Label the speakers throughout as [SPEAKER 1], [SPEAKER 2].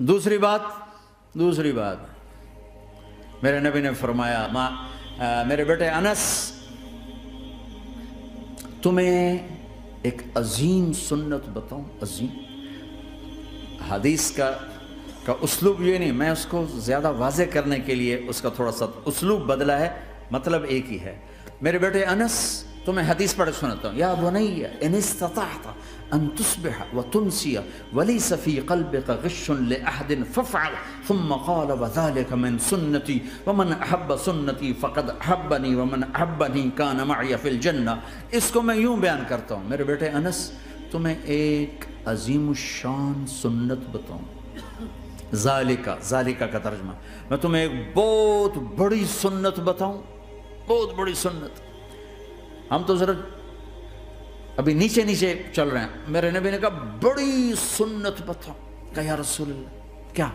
[SPEAKER 1] दूसरी बात दूसरी बात। मेरे नबी ने फरमाया, माँ मेरे बेटे अनस, तुम्हें एक अजीम सुन्नत बताऊँ, अजीम। हदीस का का उसलूब ये नहीं, मैं उसको ज़्यादा वाजे करने के लिए उसका थोड़ा सा उसलूब बदला है मतलब एक ही है। मेरे बेटे अनस तुम्हें हदीस पढ़ सुनाता हूँ या बुनैया इन इस्तताअत अन तुस्बिह व तुमसिया वलैस फ़ी क़ल्बिक गिश्शुन लिअहदिन फफ़अल थुम्म क़ाल व ज़ालिक मिन सुन्नती व मन अहब्ब सुन्नती फ़क़द अहब्बनी व मन अहब्बनी कान मअय फ़िल जन्नह इसको मैं यूँ बयान करता हूँ मेरे बेटे अनस तुम्हें एक अजीम शान सुन्नत बताऊँ जालिका जालिका का तर्जमा मैं तुम्हें एक बहुत बड़ी सुन्नत बताऊँ बहुत बड़ी सुन्नत हम तो जरा अभी नीचे नीचे चल रहे हैं। मेरे नबी ने कहा, बड़ी सुन्नत बताओ कहा, या रसूल क्या?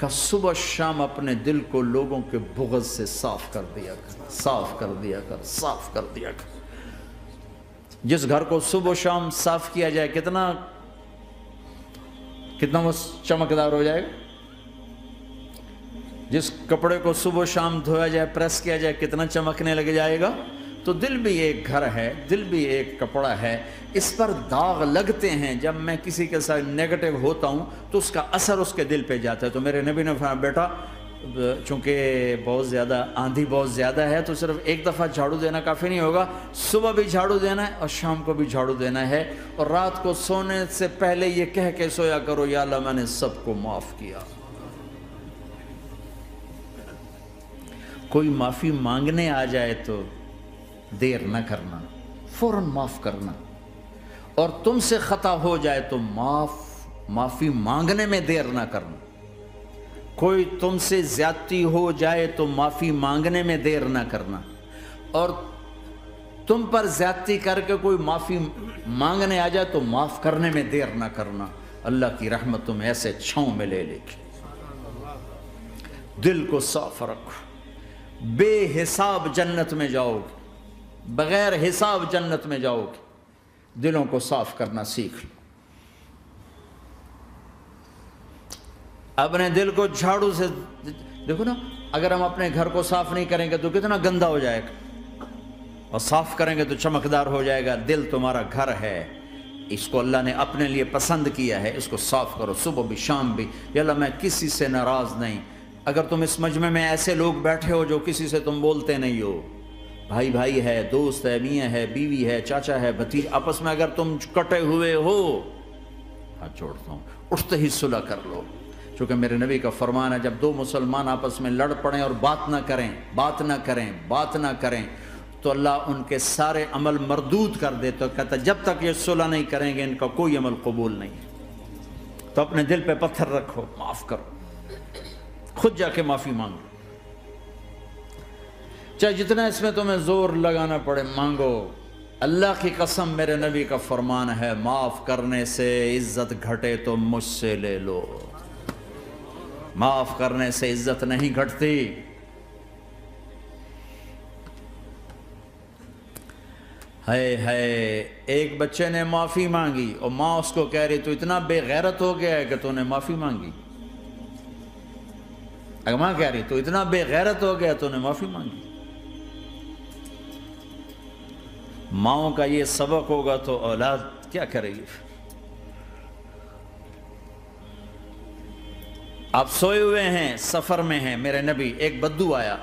[SPEAKER 1] का सुबह शाम अपने दिल को लोगों के बुगज से साफ़ कर दिया कर, साफ़ कर दिया कर, साफ़ कर दिया कर। जिस घर को सुबह शाम साफ़ किया जाए, कितना कितना वो चमकदार हो जाएगा? जिस कपड़े को सुबह शाम धोया जाए, प्रेस किया जाए, कितना चमकने लग जाएगा? तो दिल भी एक घर है, दिल भी एक कपड़ा है, इस पर दाग लगते हैं, जब मैं किसी के साथ नेगेटिव होता हूँ तो उसका असर उसके दिल पे जाता है। तो मेरे नबी ने कहा बेटा, चूँकि बहुत ज़्यादा, आंधी बहुत ज़्यादा है तो सिर्फ़ एक दफ़ा झाड़ू देना काफ़ी नहीं होगा, सुबह भी झाड़ू देना है और शाम को भी झाड़ू देना है और रात को सोने से पहले ये कह के सोया करो, या अल्लाह, मैंने सबको माफ़ किया। कोई माफ़ी मांगने आ जाए तो देर न करना, फ़ौरन माफ़ करना। और तुमसे खता हो जाए तो माफ़, माफ़ी मांगने में देर ना करना। कोई तुमसे ज्यादती हो जाए तो माफ़ी मांगने में देर ना करना। और तुम पर ज्यादती करके कोई माफ़ी मांगने आ जाए तो माफ़ करने में देर ना करना। अल्लाह की रहमत तुम ऐसे छाओ में ले लेगी दिल को साफ़ रखो। बेहिसाब जन्नत में जाओगे। बगैर हिसाब जन्नत में जाओगे, दिलों को साफ़ करना सीख लो। अपने दिल को झाड़ू से, देखो ना, अगर हम अपने घर को साफ़ नहीं करेंगे तो कितना गंदा हो जाएगा। और साफ़ करेंगे तो चमकदार हो जाएगा, दिल तुम्हारा घर है। इसको अल्लाह ने अपने लिए पसंद किया है, इसको साफ़ करो, सुबह भी, शाम भी। अल्लाह, मैं किसी से नाराज़ नहीं। अगर तुम इस मजमे में ऐसे लोग बैठे हो जो किसी से तुम बोलते नहीं हो भाई भाई है, दोस्त है, मियाँ है, बीवी है, चाचा है, भतीज, आपस में अगर तुम कटे हुए हो, हाथ छोड़ता हूँ, उठते ही सुलह कर लो। चूँकि मेरे नबी का फरमान है, जब दो मुसलमान आपस में लड़ पड़े और बात ना करें, बात ना करें, बात ना करें तो अल्लाह उनके सारे अमल मरदूद कर दे तो कहता जब तक ये सुलह नहीं करेंगे, इनका कोई अमल कबूल नहीं तो अपने दिल पे पत्थर रखो, माफ़ करो, खुद जाके माफ़ी मांगो। चाहे जितना इसमें तुम्हें ज़ोर लगाना पड़े, मांगो। अल्लाह की कसम, मेरे नबी का फरमान है, माफ़ करने से इज़्ज़त घटे तो मुझसे ले लो। माफ़ करने से इज़्ज़त नहीं घटती। है है एक बच्चे ने माफ़ी मांगी और माँ उसको कह रही तो इतना बेगैरत हो गया है कि तूने माफ़ी मांगी? अगर माँ कह रही तो इतना बेगैरत हो गया तूने माफ़ी मांगी? माओ का ये सबक होगा तो औलाद क्या करेगी? आप सोए हुए हैं, सफ़र में हैं, मेरे नबी, एक बद्दू आया।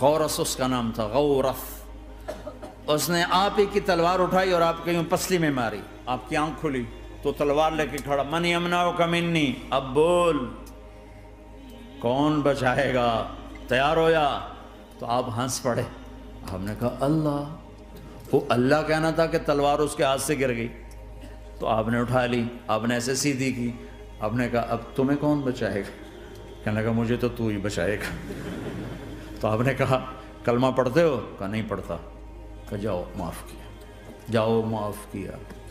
[SPEAKER 1] गौरस उसका नाम था गौरफ उसने आप ही की तलवार उठाई और आपके यूँ पसली में मारी। आपकी आँख खुली तो तलवार लेके खड़ा, मन यमना कमिन्नी अब बोल, कौन बचाएगा? तैयार हो या? तो आप हंस पड़े। हमने कहा, अल्लाह। वो अल्लाह कहना था कि तलवार उसके हाथ से गिर गई। तो आपने उठा ली, आपने ऐसे सीधी की, आपने कहा, अब तुम्हें कौन बचाएगा? कहने लगा, मुझे तो तू ही बचाएगा। तो आपने कहा, कलमा पढ़ते हो? कहा, नहीं पढ़ता। कहा, जाओ, माफ़ किया। जाओ, माफ़ किया।